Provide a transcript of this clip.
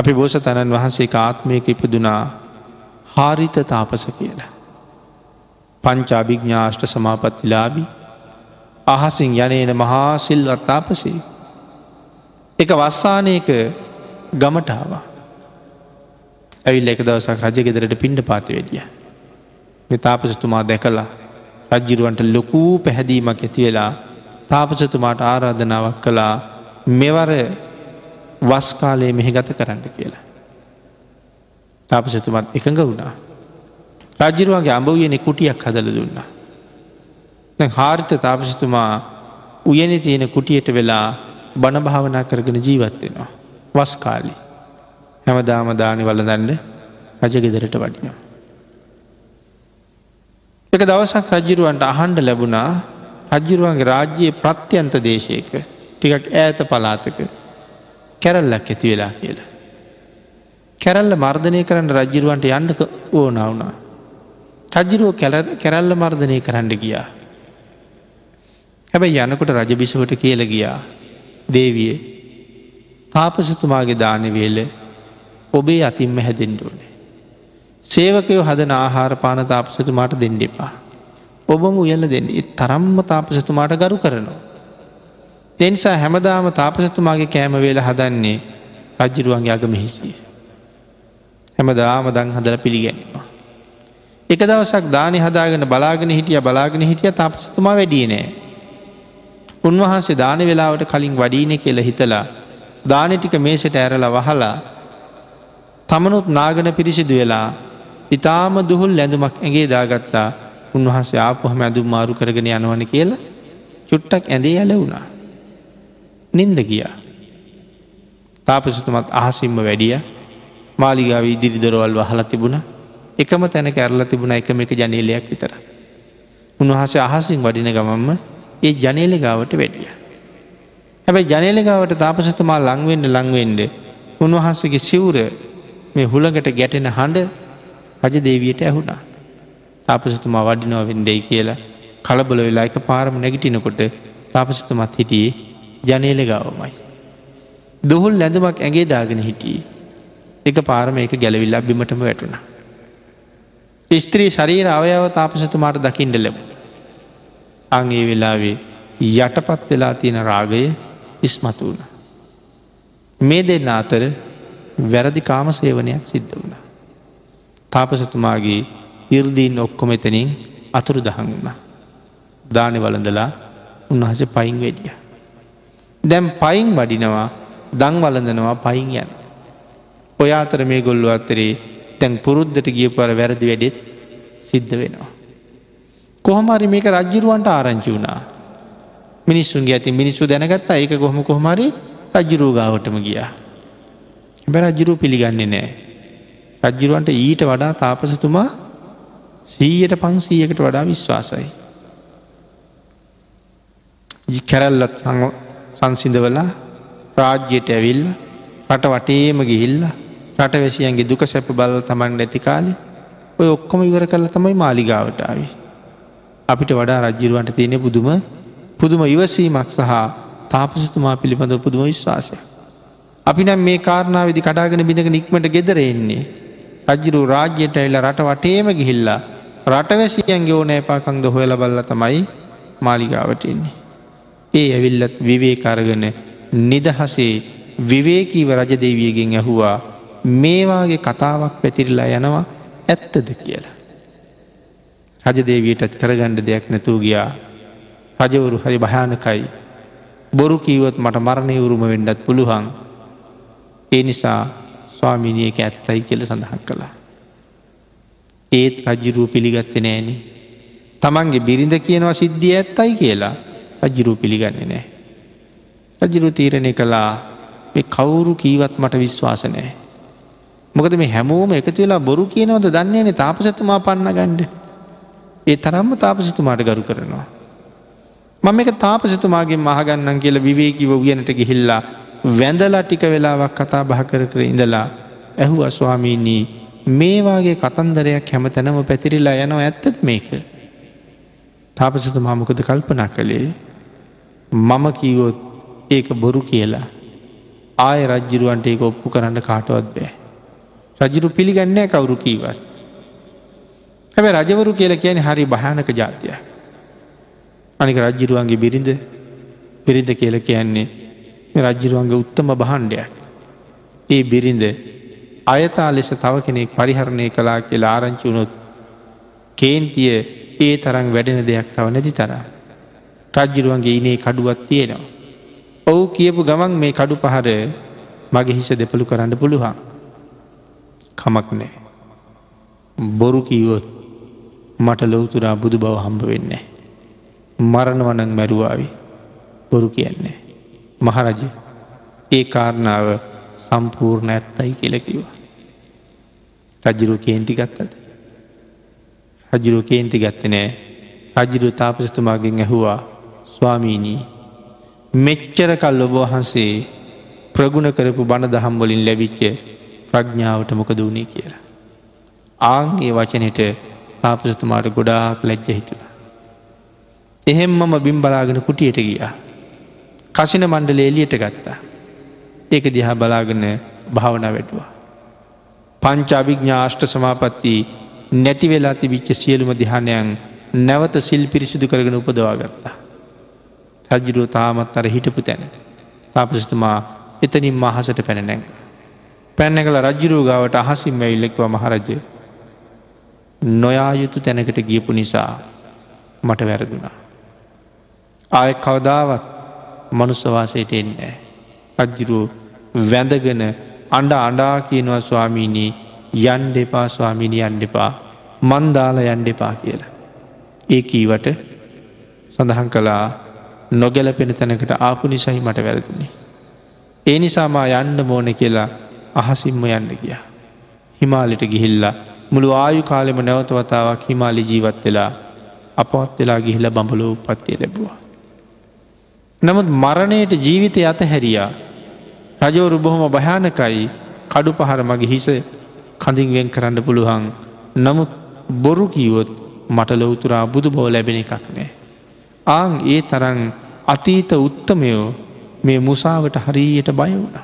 අපි බෝසතණන් වහන්සේ ආත්මයක ඉපදුනා හාරිත තාපස කියලා. පංචාභිග්ඥාෂ්ට සමාපත්තිලාබී අහසින් යනේන මහා සිල්වත් තාපසේ. එක වස්සානයක ගමටාවා. ඇවිල් එක දවසක් රජ ගෙදරට පිණ්ඩ පාති වැඩිය. මෙතාපසතුමා දැකලා රජ්ජිරුවන්ට ලොකූ පැහැදීමක් ඇති වෙලා තාපසතුමාට ආරාධනාවක් කළා මෙවර වස්කාලයේ මෙහි ගත කරන්න කියලා. තාපසතුමත් එකඟ වුණා. රජ්ජිරුවන්ගේ අඹවයනෙ කුටියක් හදල දුන්නා. හාරිත තාපසිතුමා උයනෙ තියෙන කුටියට වෙලා බණ භාවනා කරගෙන ජීවත්වෙනවා. වස්කාලි. හැමදාම දානි වලදන්න රජගෙදරට වඩිනවා. එක දවසක් රජ්ජිරුවන්ට අහන්ඩ ලැබුණා රජ්ජිරුවන්ගේ රාජ්‍යයේ ප්‍රත්‍යන්ත දේශයක ටිකක් ඈත පලාතක කැරල්ලක් ඇති වෙලා කියලා. කැරල්ල මර්ධනය කරන්න රජ්ජිරුවන්ට යන්නක ඕන වුණා. රජ්ජිරුව කැරල්ල මර්ධනය කරන්න ගියා. හැබැයි යනකොට රජබිසවට කියල ගියා දේවිය තාපසතුමාගේ දානවේල ඔබේ අතින්ම හැදෙන්ඩුවනේ. සේවකයෝ හදන ආහාර පාන තාපසතුමාට දෙන්න එපා. ඔබම උයල්ල දෙන්න තරම්ම තාපසතුමාට ගරු කරනවා. එනිසා හැමදාම තාපසතුමාගේ කෑමවේල හදන්නේ රජ්ජිරුවන්ගේ අග මෙහිසිය. හැමදාම දං හදල පිළිගැන්වා. එක දවසක් දානය හදාගෙන බලාගෙන හිටිය බලාගෙන හිටිය තාපසතුමා වැඩිය නෑ. උන්වහන්සේ දාන වෙලාවට කලින් වඩීන කියල හිතලා දානටික මේසට ඇරල වහලා තමනුත් නාගන පිරිසිදු වෙලා ඉතාම දුහුල් ඇඳුමක් ඇගේ දාගත්තා උන්වහන්සේ ආපුහම ඇඳුම් මාරු කරගෙන යනවන කියලා චුට්ටක් ඇඳේ ඇල වුණා. නින්ද ගියා. තාපසතුමත් අහසිම්ම වැඩිය මාලිගාව ඉදිරි දොරවල් වහලා තිබුණ එකම තැන කැරල තිබුණ එකම එක ජනීලයක් විතර. උන්වහසේ අහසින් වඩින ගමම්ම ඒ ජනේලගාවට වැඩිය. හැබැයි ජනේලගාවට තාපසතුමා ලංවෙන්ඩ ලංවෙන්ඩ උන්වහන්සගේ සිවුර මේ හුළඟට ගැටෙන හඬ රජ දේවයට ඇහුණා. තාපසතුමා වඩිනවා වෙන්ඩෙයි කියලා කලබල වෙලා එක පාරම නැගිටිනකොට තාපසතුමත් හිටියේ ජනේලගාවමයි. දුහුල් ලැඳුමක් ඇගේ දාගෙන හිටියේ එක පාරම එක ගැලවිල්ලා බිමටම වැටුණ. ස්ත්‍රී ශරීර අවයාව තාපසතුමාට දකිින්ට ලැබු. අංගේ වෙලාවේ යටපත් වෙලා තියෙන රාගය ඉස්මතු වුණ. මේ දෙන්න අතර වැරදි කාම සේවනයක් සිද්ධ වුණ. තාපසතුමාගේ ඉර්දීන් ඔක්කොම එතනින් අතුරු දහන් වුණ. දානෙ වලඳලා උන්වහස පයින් වෙඩිය. දැම් පයින් වඩිනවා දං වලඳනවා පයින් යන. ඔය අතර මේ ගොල්ලු අත්තරේ තැන් පුරුද්ධට ගිය පර වැරදි වැඩෙත් සිද්ධ වෙනවා. කොහොමරි මේක රජ්ජිරුවන්ට ආරංචි වුණා. මිනිස්සුන්ගේ ඇති මිනිස්සු දැනගත්තා ඒක කොහොම කොහමරි රජ්ජුරූගාවටම ගියා. හැබැ රජ්ජිරූ පිළිගන්නේ නෑ. රජ්ජිරුවන්ට ඊට වඩා තාපසතුමා සීයට පන්සීයකට වඩා විශ්වාසයි. කැරල්ලත් සංසිඳවලා රාජ්‍යයට ඇවිල්ල රට වටේම ගිහිල්ල රට වැසියන්ගේ දුක සැප බල තමන් නැති කාලේ ඔය ඔක්කොම ඉවර කරල තමයි මාලිගාවටාවේ. අපිට වඩා රජ්ජිරුවන්ට තියෙන පුදුම පුදුම ඉවසීමක් සහ තාපසතුමා පිළිබඳ පුදුම විශ්වාසය. අපි නම් මේ කාරණාව විදි කඩාගෙන බිඳක නික්මට ගෙදරෙන්නේ. රජ්ජිරු රාජ්‍යයට ඇල්ල රට වටේම ගිහිල්ලා රටවැසියන්ගේ ඕන එපාකංද හොයල බල්ල තමයි මාලිගාවටෙන්නේ. ඒ ඇවිල්ලත් විවේකරගෙන නිදහසේ විවේකීව රජදේවියගෙන් ඇහුවා මේවාගේ කතාවක් පැතිරිලා යනවා ඇත්තද කියලා. රජදේවීටත් කරගණ්ඩ දෙයක් නැතුූ ගියා. රජවරු හරි භයානකයි. බොරු කීවොත් මට මරණය උරුම වෙන්ඩත් පුළුවන්. ඒ නිසා ස්වාමිනියක ඇත්තයි කියල සඳහන් කළා. ඒත් රජ්ජුරූ පිළිගත්ත නෑනේ. තමන්ගේ බිරිඳ කියනවා සිද්ධිය ඇත්තයි කියලා. රජ්ජුරූ පිළිගන්න නෑ. රජුරු තීරණය කළා මේ කවුරු කීවත් මට විශ්වාස නෑ. මොකද මේ හැමෝම එකතු වෙලා බොරු කියනවද දන්නේනේ තාපසතුමා පන්න ගණ්ඩ ඒ තරම්ම තාපසිතුමාට ගරු කරනවා. මම එක තාපසිතුමාගේ මහගන්නන් කියල විවේකිව වියනට ගිහිල්ලා වැඳලා ටික වෙලාවක් කතා බහ කර කර ඉඳලා ඇහු අස්වාමීනී මේවාගේ කතන්දරයක් හැම තැනම පැතිරිලා යනවා ඇත්තත් මේක. තාපසතුමා මොකද කල්පනා කළේ මම කීවොත් ඒක බොරු කියලා ආය රජ්ජිරුවන්ට ඒක ඔප්පු කරන්න කාටවත් බෑ. රජරු පිළිගන්නෑ කවුරු කීවත්. හැබ රජවරු කියල කියන හරි භයානක ජාතිය. අනික රජ්ජිරුවන්ගේ බිරිඳ පිරිඳ කියල කියන්නේ රජ්ජිරුවන්ගේ උත්තම බහන්ඩයක්. ඒ බිරිඳ අයතා ලෙස තව කෙනෙක් පරිහරණය කලා කියලා ආරංචි වුණොත් කේන්තිය ඒ තරම් වැඩෙන දෙයක් තව නැති තරා. රජ්ජිරුවන්ගේ ඉනේ කඩුවත් තියෙනවා. ඔවු කියපු ගමන් මේ කඩු පහර මගේ හිස දෙපළු කරන්න පුළුවන්. කමක් නෑ. බොරු කීවොත් මට ලොවතුරා බුදු බව හම්බ වෙන්න. මරණවනං මැරුවාවි බොරු කියන්නේ. මහරජ ඒ කාරණාව සම්පූර්ණ ඇත්තයි කියලකිවා. රජරුව කේන්ති ගත්තද. රජරුව කේන්ති ගත්ත නෑ රජරු තාපසතුමාගෙන් ඇහුවා ස්වාමීනී මෙච්චර කල් ඔබ වහන්සේ ප්‍රගුණ කරපු බණ දහම් වලින් ලැබිච්ච ප්‍රඥාවට මොකද වුණේ කියලා. ආන්ගේ වචනයට තාපසතුමාට ගොඩාක් ලැජ්ජ හිතුව. එහෙම් මම බිම් බලාගෙන කුටියට ගියා. කසින මණ්ඩල එලියට ගත්තා. ඒක දිහා බලාගන්න භාවන වැටවා. පංච අභිග්ඥාෂ්ට සමාපත්ති නැති වෙලා තිබිච්ච සියලුම දිහානයන් නැවත සිල් පිරිසිදු කරගෙන උපදවා ගත්තා. රජ්ජුරුව තාමත් අර හිටපු තැන. තාපසතුමා එතනින් මහසට පැන නැංග. පැන්න කළ රජ්ජුරුව ගාවට අහසිම් ඇවිල්ලෙක්ව මහරජය නොයායුතු තැනකට ගියපු නිසා මට වැරදුනා. ආය කවදාවත් මනුස්සවාසයට එන්නේ. රජ්ජුරුව වැඳගෙන අන්ඩ අඩා කියනවා ස්වාමීනී යන් දෙපා ස්වාමිනි යන් දෙපා මන්දාල යන් දෙපා කියලා. ඒ කීවට සඳහන් කළා නොගැලපෙන තැනකට ආපු නිසයි මට වැරදුනේ. ඒ නිසාමා යන්න මෝන කියලා අහසිම්ම යන්න ගිය. හිමාලිට ගිහිල්ලා මුළු ආයු කාලෙම නැවත වතාවක් හිමාලි ජීවත් වෙලා අපවත් වෙලා ගිහිල්ල බඹලෝ උපත්තිය ලැබවා. නමුත් මරණයට ජීවිතය අත හැරියා රජවරු බොහොම භයානකයි කඩු පහර මගේ හිස කඳින් වෙන් කරන්න පුළුවන් නමුත් බොරු කීවොත් මට ලොවතුරා බුදු බෝ ලැබෙන එකක් නෑ. ආං ඒ තරන් අතීත උත්තමයෝ මේ මුසාාවට හරියට බය වුණ.